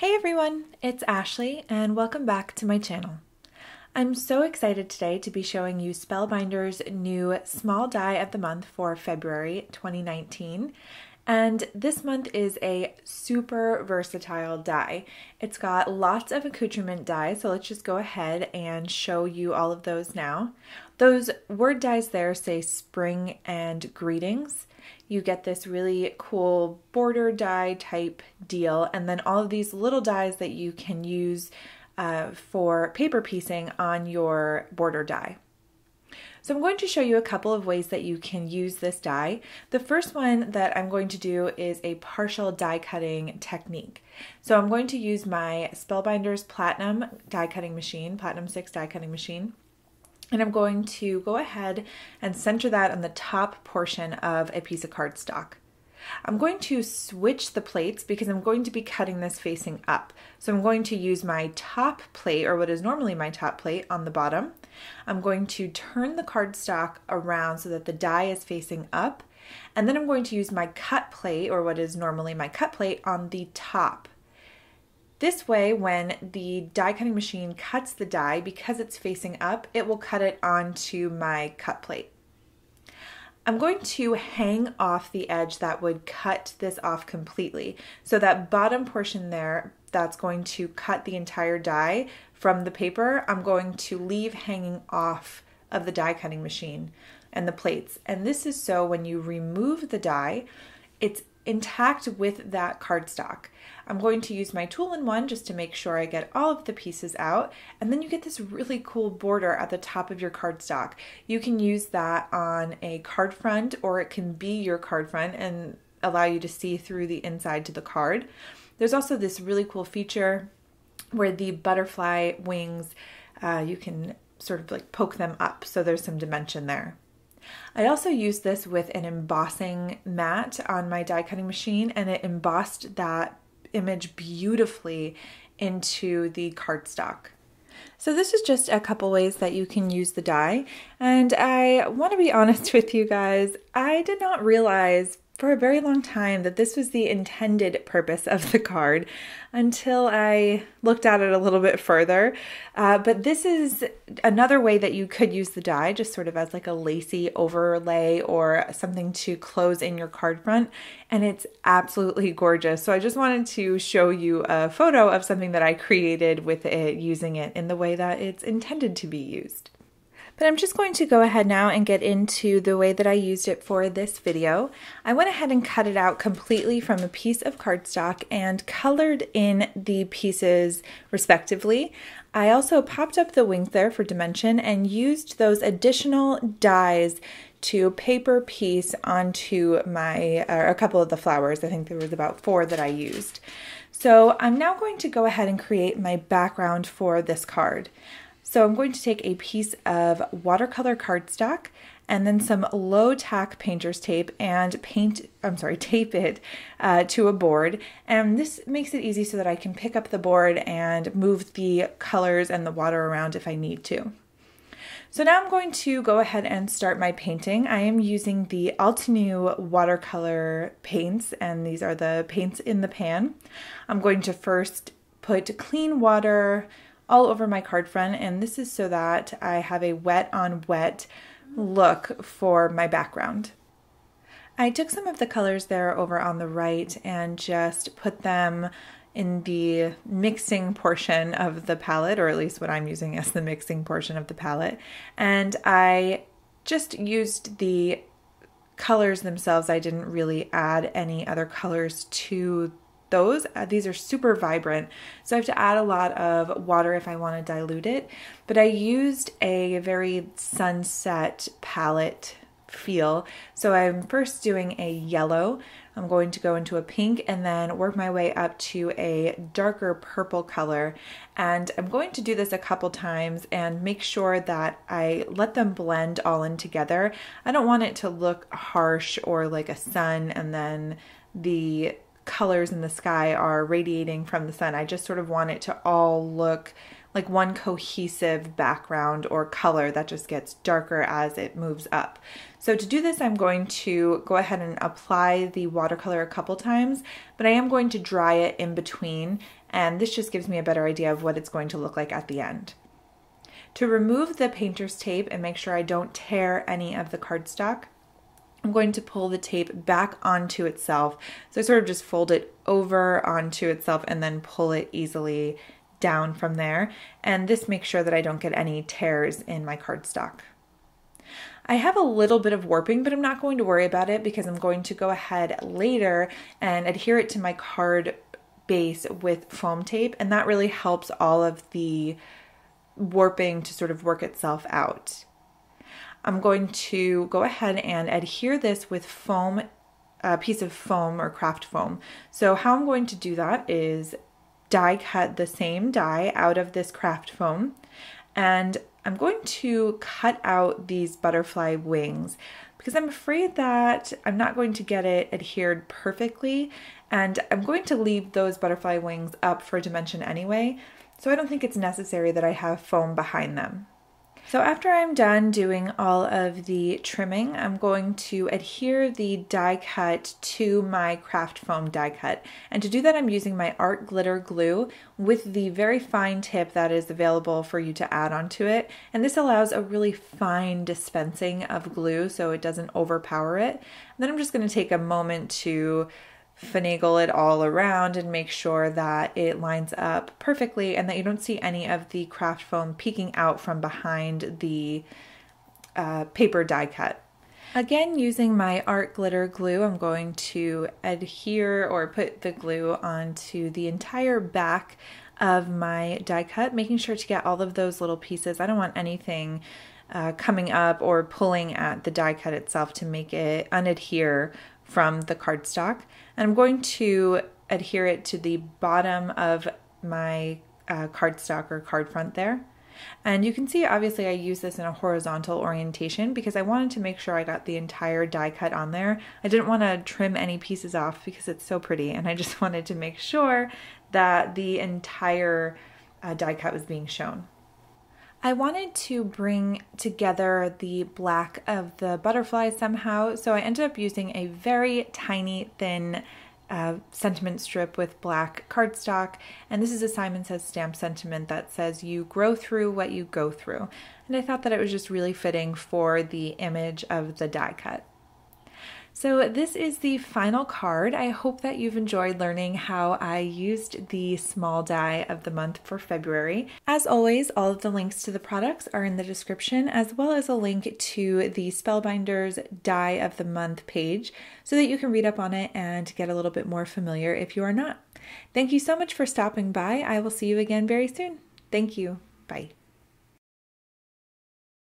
Hey everyone, it's Ashlea and welcome back to my channel. I'm so excited today to be showing you Spellbinder's new small die of the month for February 2019. And this month is a super versatile die. It's got lots of accoutrement dies, so let's just go ahead and show you all of those now. Those word dies there say spring and greetings you get this really cool border die type deal, and then all of these little dies that you can use uh, for paper piecing on your border die. So I'm going to show you a couple of ways that you can use this die. The first one that I'm going to do is a partial die cutting technique. So I'm going to use my Spellbinders Platinum die cutting machine, Platinum 6 die cutting machine. And I'm going to go ahead and center that on the top portion of a piece of cardstock. I'm going to switch the plates because I'm going to be cutting this facing up. So I'm going to use my top plate, or what is normally my top plate, on the bottom. I'm going to turn the cardstock around so that the die is facing up. And then I'm going to use my cut plate, or what is normally my cut plate, on the top. This way, when the die cutting machine cuts the die, because it's facing up, it will cut it onto my cut plate. I'm going to hang off the edge that would cut this off completely. So that bottom portion there, that's going to cut the entire die from the paper, I'm going to leave hanging off of the die cutting machine and the plates. And this is so when you remove the die, it's intact with that cardstock. I'm going to use my tool-in-one just to make sure I get all of the pieces out. And then you get this really cool border at the top of your cardstock. You can use that on a card front or it can be your card front and allow you to see through the inside to the card. There's also this really cool feature where the butterfly wings, uh, you can sort of like poke them up. So there's some dimension there. I also used this with an embossing mat on my die cutting machine and it embossed that image beautifully into the cardstock. So this is just a couple ways that you can use the die. And I want to be honest with you guys, I did not realize for a very long time that this was the intended purpose of the card until I looked at it a little bit further. Uh, but this is another way that you could use the die, just sort of as like a lacy overlay or something to close in your card front. And it's absolutely gorgeous. So I just wanted to show you a photo of something that I created with it, using it in the way that it's intended to be used. But I'm just going to go ahead now and get into the way that I used it for this video. I went ahead and cut it out completely from a piece of cardstock and colored in the pieces respectively. I also popped up the wings there for dimension and used those additional dies to paper piece onto my, uh, a couple of the flowers. I think there was about four that I used. So I'm now going to go ahead and create my background for this card. So I'm going to take a piece of watercolor cardstock and then some low tack painter's tape and paint, I'm sorry, tape it uh, to a board. And this makes it easy so that I can pick up the board and move the colors and the water around if I need to. So now I'm going to go ahead and start my painting. I am using the Altenew watercolor paints and these are the paints in the pan. I'm going to first put clean water all over my card front and this is so that I have a wet on wet look for my background. I took some of the colors there over on the right and just put them in the mixing portion of the palette, or at least what I'm using as the mixing portion of the palette. And I just used the colors themselves. I didn't really add any other colors to those. Uh, these are super vibrant, so I have to add a lot of water if I want to dilute it. But I used a very sunset palette feel. So I'm first doing a yellow. I'm going to go into a pink and then work my way up to a darker purple color. And I'm going to do this a couple times and make sure that I let them blend all in together. I don't want it to look harsh or like a sun and then the colors in the sky are radiating from the sun. I just sort of want it to all look like one cohesive background or color that just gets darker as it moves up. So to do this, I'm going to go ahead and apply the watercolor a couple times, but I am going to dry it in between, and this just gives me a better idea of what it's going to look like at the end. To remove the painter's tape and make sure I don't tear any of the cardstock, I'm going to pull the tape back onto itself. So I sort of just fold it over onto itself and then pull it easily down from there. And this makes sure that I don't get any tears in my cardstock. I have a little bit of warping, but I'm not going to worry about it because I'm going to go ahead later and adhere it to my card base with foam tape. And that really helps all of the warping to sort of work itself out. I'm going to go ahead and adhere this with foam, a piece of foam or craft foam. So how I'm going to do that is die cut the same die out of this craft foam and I'm going to cut out these butterfly wings because I'm afraid that I'm not going to get it adhered perfectly and I'm going to leave those butterfly wings up for dimension anyway, so I don't think it's necessary that I have foam behind them. So after I'm done doing all of the trimming, I'm going to adhere the die cut to my craft foam die cut. And to do that, I'm using my art glitter glue with the very fine tip that is available for you to add onto it. And this allows a really fine dispensing of glue so it doesn't overpower it. And then I'm just gonna take a moment to finagle it all around and make sure that it lines up perfectly and that you don't see any of the craft foam peeking out from behind the uh, paper die cut. Again, using my art glitter glue, I'm going to adhere or put the glue onto the entire back of my die cut, making sure to get all of those little pieces. I don't want anything uh, coming up or pulling at the die cut itself to make it unadhere from the cardstock. And I'm going to adhere it to the bottom of my uh, cardstock or card front there. And you can see obviously I use this in a horizontal orientation because I wanted to make sure I got the entire die cut on there. I didn't want to trim any pieces off because it's so pretty and I just wanted to make sure that the entire uh, die cut was being shown. I wanted to bring together the black of the butterfly somehow, so I ended up using a very tiny, thin uh, sentiment strip with black cardstock. And this is a Simon Says stamp sentiment that says, You grow through what you go through. And I thought that it was just really fitting for the image of the die cut. So this is the final card. I hope that you've enjoyed learning how I used the small die of the month for February. As always, all of the links to the products are in the description, as well as a link to the Spellbinders Die of the Month page so that you can read up on it and get a little bit more familiar if you are not. Thank you so much for stopping by. I will see you again very soon. Thank you. Bye.